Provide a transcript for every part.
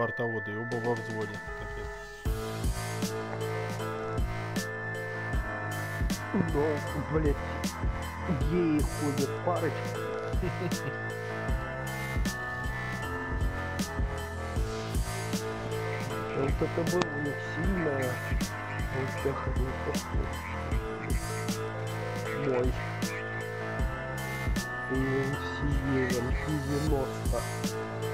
Два артовода, и оба во взводе. Ну, блядь, геи ходят парочка. Вот это было у них сильное что мой. И сиевен 90.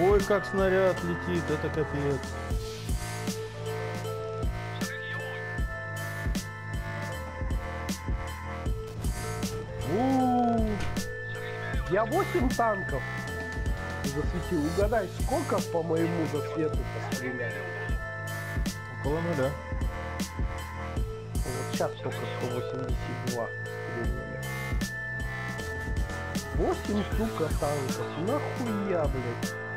Ой, как снаряд летит, это капец. У, Я 8 танков засветил. Угадай, сколько по моему засвету постреляли? около нуля. Вот сейчас только 182 стреляли. 8, сука, танков. Нахуя, блядь?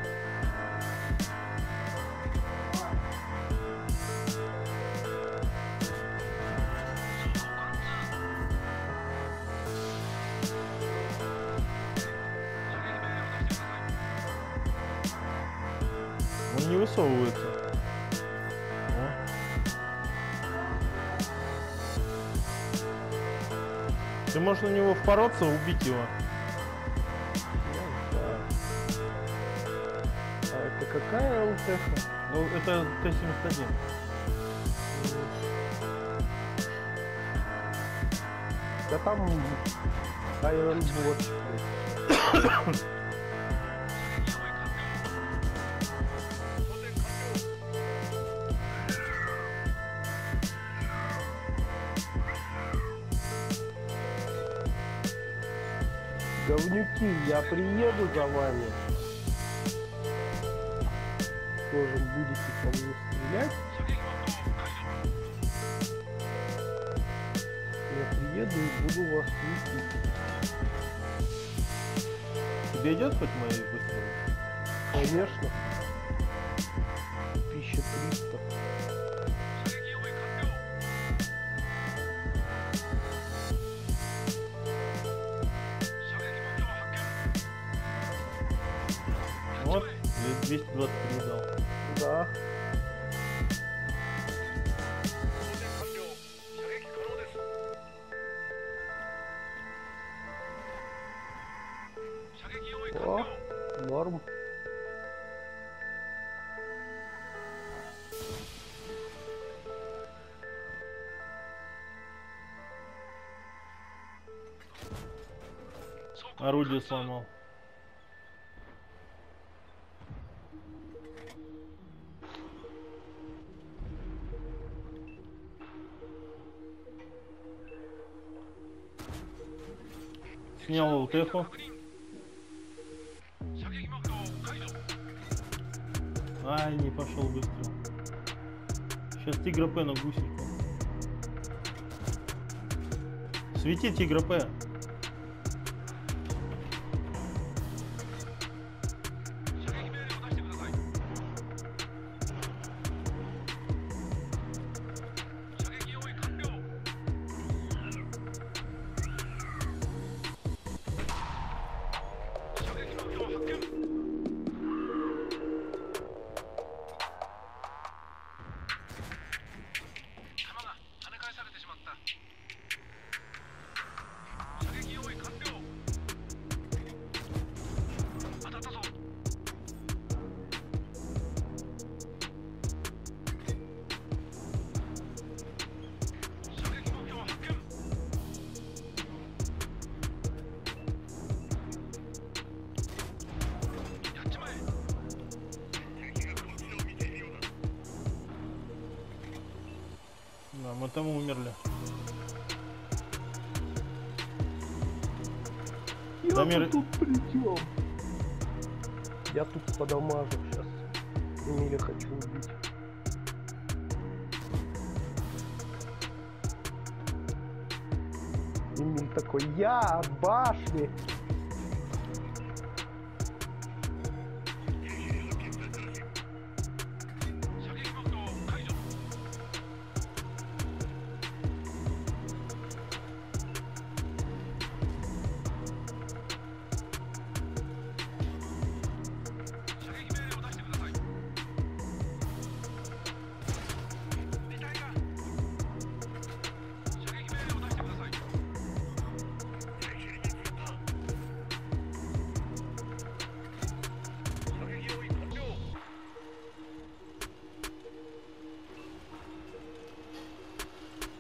Ты можешь на него впороться, убить его. А это какая ЛТХ? Ну, это Т-71. Да там Iron Bot, я приеду за вами. Тоже будете по мне стрелять. Я приеду и буду вас светить. Тебе идет хоть мои выстрелы? Конечно. 1300. 223 дал. Да. О, норм. Орудие сломал. Снял ЛТХу. Ай, не пошел выстрел. Сейчас Тигра П на гусенику. Свети Тигра П. там умерли. Я Дамир- тут придем. Я тут подамажу сейчас. Эмиля хочу убить. Эмиль такой, я от башни.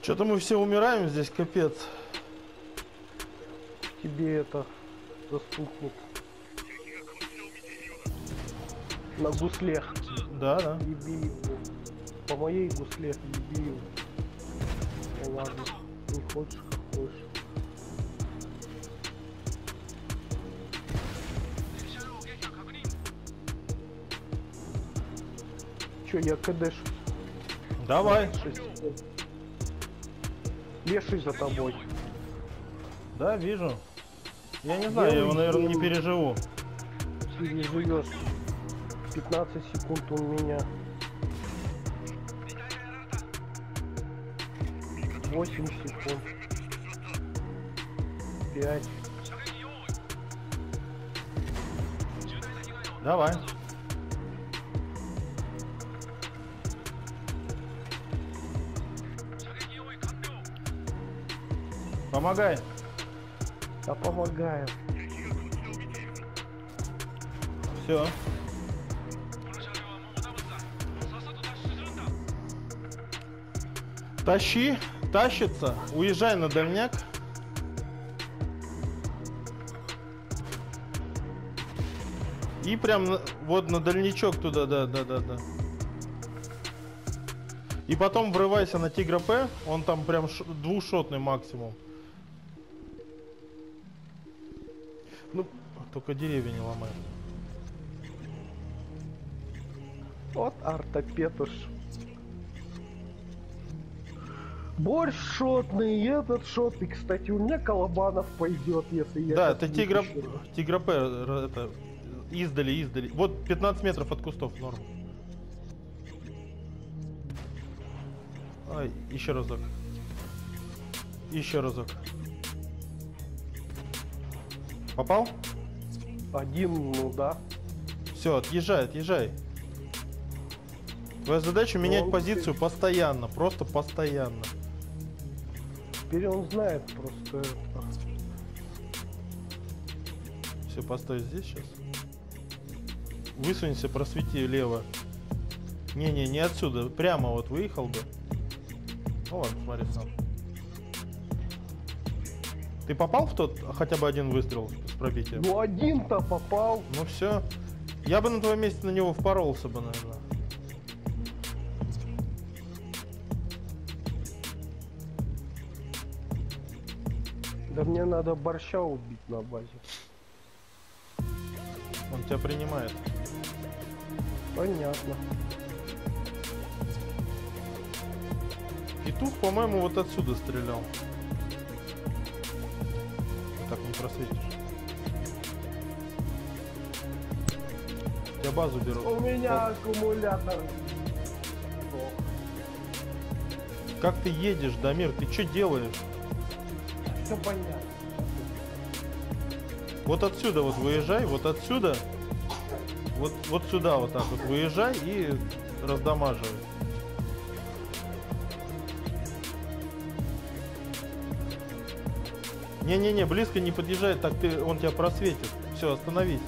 Что-то мы все умираем здесь, капец. Тебе это застукнут. На гусле. Да, да. Еби его. По моей гусле еби его. Ну ладно. Не хочешь, как хочешь. Че, я кдэш? Давай. Леший за тобой. Да, вижу. Я не знаю, я его, наверное, не переживу. Ты не живешь. 15 секунд у меня. 8 секунд. 5. Давай. Помогай. Я помогаю. Все. Тащи, тащится, уезжай на дальняк. И прям вот на дальничок туда, да, да, да, да. И потом врывайся на Тигра П, он там прям двухшотный максимум. Ну, только деревья не ломай. Вот ортопетуш. Борщ шотный, и этот шотный. Кстати, у меня Колобанов пойдет, если я... Да, это Тигра, П, р- это, издали, издали. Вот 15 метров от кустов, норм. Ай, еще разок. Еще разок. Попал? Один, ну да. Все, отъезжай, отъезжай. Твоя задача менять Он позицию постоянно, просто постоянно. Теперь он знает просто это. Все, постой здесь сейчас. Высунься, просвети лево. Не-не, не отсюда. Прямо вот выехал бы. Ну ладно, смотри сам. Ты попал в тот хотя бы один выстрел пробитием? Ну один-то попал. Ну все. Я бы на твоем месте на него впоролся бы, наверное. Да мне надо борща убить на базе. Он тебя принимает. Понятно. Петух, по-моему, вот отсюда стрелял. Так не просветишь. Я базу беру. У меня аккумулятор. Как ты едешь, Дамир? Ты что делаешь? Все понятно. Вот отсюда вот выезжай, вот отсюда. Вот, вот сюда вот так вот выезжай и раздамаживай. Не-не-не, близко не подъезжай, так ты, он тебя просветит. Все, остановись.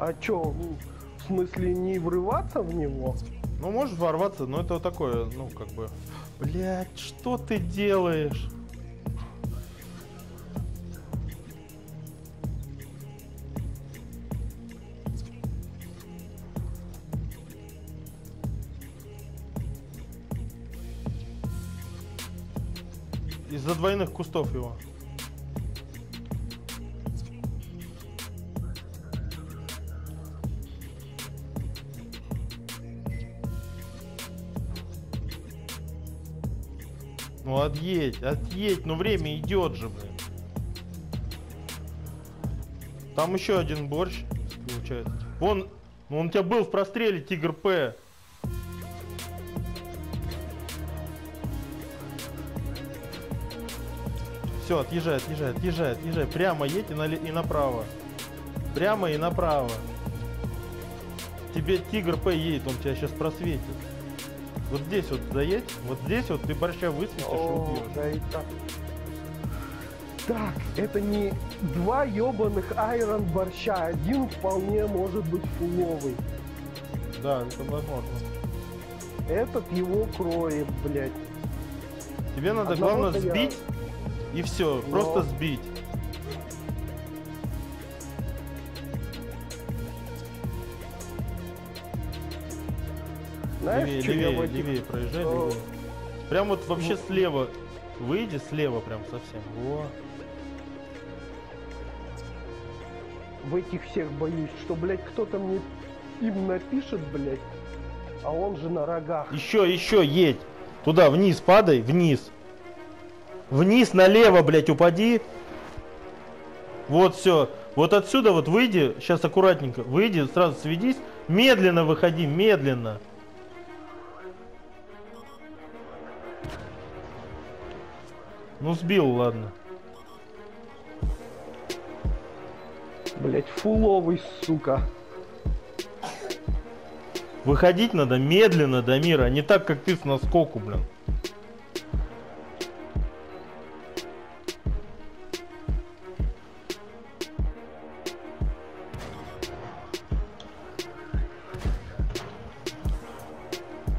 А чё, в смысле не врываться в него? Ну, можешь ворваться, но это вот такое, ну, как бы... Блять, что ты делаешь? Из-за двойных кустов его. Ну отъедь, отъедь, ну время идет же, блин. Там еще один борщ, получается. Вон, ну он у тебя был в простреле, Тигр П. Все, отъезжай, отъезжай, отъезжай, отъезжай. Прямо едь и, нале- и направо. Прямо и направо. Тебе Тигр П едет, он тебя сейчас просветит. Вот здесь вот заедь, вот здесь вот ты борща высветишь и О, убьешь. да и так. Так, это не два ебаных айрон борща. Один вполне может быть фуловый. Да, это возможно. Этот его кроет, блядь. Тебе надо Одного-то главное я- сбить и все, Но- просто сбить. Знаешь, левее, что левее, левее проезжай, О. левее. Прям вот вообще Ну. слева. Выйди слева прям совсем. Во. в этих всех боюсь, что, блядь, кто-то мне им напишет, блядь, а он же на рогах. Еще, еще, едь. Туда, вниз падай, вниз. Вниз, налево, блядь, упади. Вот все. Вот отсюда вот выйди, сейчас аккуратненько, выйди, сразу сведись. Медленно выходи, медленно. Ну сбил, ладно. Блядь, фуловый, сука. Выходить надо медленно, Дамир, а не так, как ты с наскоку, блин.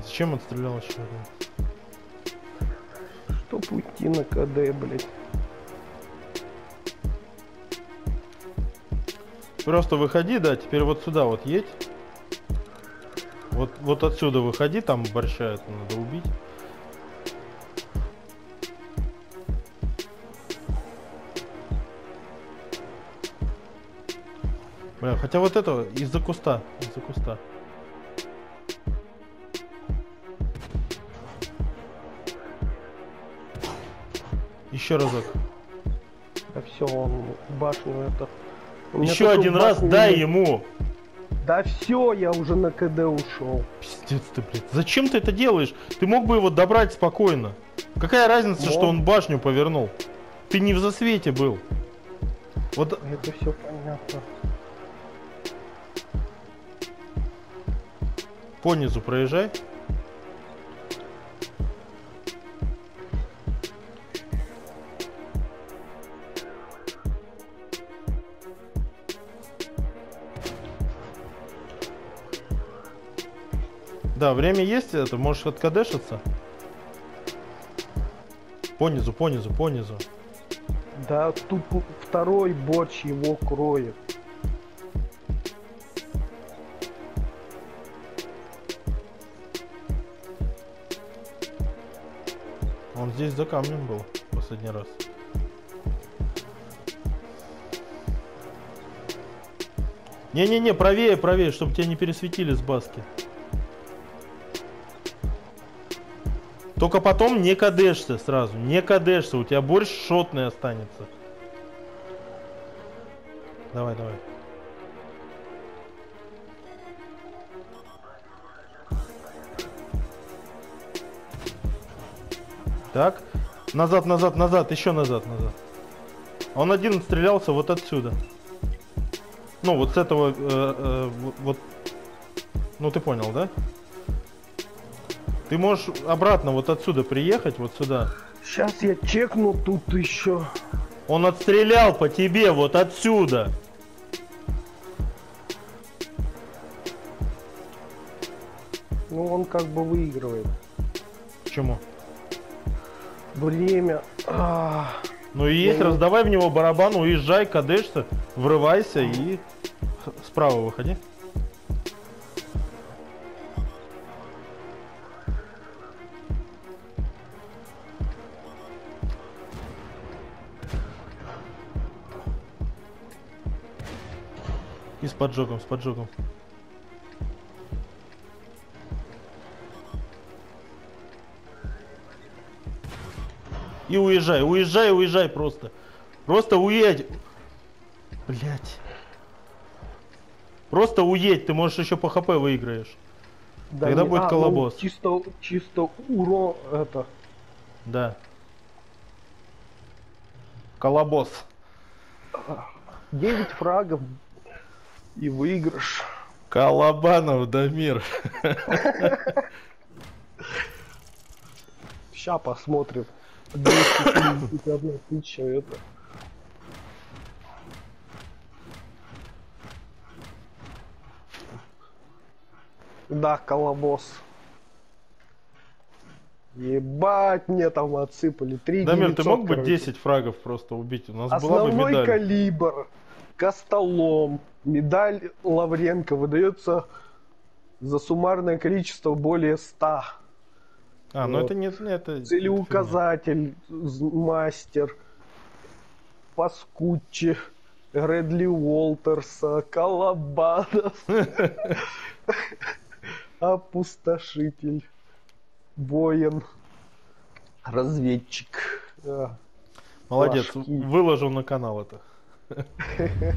Зачем отстрелял еще один? Уйти на КД, блядь. Просто выходи, да, теперь вот сюда вот едь. Вот, вот отсюда выходи, там борща это надо убить. Бля, хотя вот это из-за куста, из-за куста. Еще разок. Да все, он башню это... Еще один раз башню дай ему. Да все, я уже на КД ушел. Пиздец ты, блядь. Зачем ты это делаешь? Ты мог бы его добрать спокойно. Какая разница, Мог. что он башню повернул? Ты не в засвете был. Вот Это все понятно. по низу проезжай. Да, время есть, это можешь откадешиться. По низу, по низу, по низу. Да тут второй борщ его кроет. Он здесь за камнем был последний раз. Не-не-не, правее, правее, чтобы тебя не пересветили с баски. Только потом не кадешься сразу, не кадешься, у тебя борщ шотный останется. Давай, давай. Так, назад, назад, назад, еще назад, назад. Он один отстрелялся вот отсюда. Ну, вот с этого, э, э, вот, ну ты понял, да? Ты можешь обратно вот отсюда приехать, вот сюда. Сейчас я чекну тут еще. Он отстрелял по тебе вот отсюда. Ну он как бы выигрывает. Почему? Время. А, Ну и есть, Ну, раздавай в него барабан, уезжай, кадешься, врывайся и справа выходи. Поджогом, с поджогом. и уезжай, уезжай, уезжай просто. Просто уедь. Блять. Просто уедь, ты можешь еще по хп выиграешь. Да Тогда не- будет а, ну, колобос. чисто, чисто урон это. Да. Колобос. 9 фрагов и выигрыш. Колобанов, Дамир. Ща посмотрим. 271 тысяча это. Да, колобос. Ебать, мне там отсыпали. 3 Дамир, ты 900, мог бы короче. 10 фрагов просто убить? У нас была бы Основной медаль. калибр, костолом, медаль Лавренко выдается за суммарное количество более 100. А, ну Вот. это не, это. Целеуказатель, з- мастер, Паскуччи, Редли Уолтерса, Колобанов, Опустошитель, Воин, Разведчик. Молодец, выложил на канал это.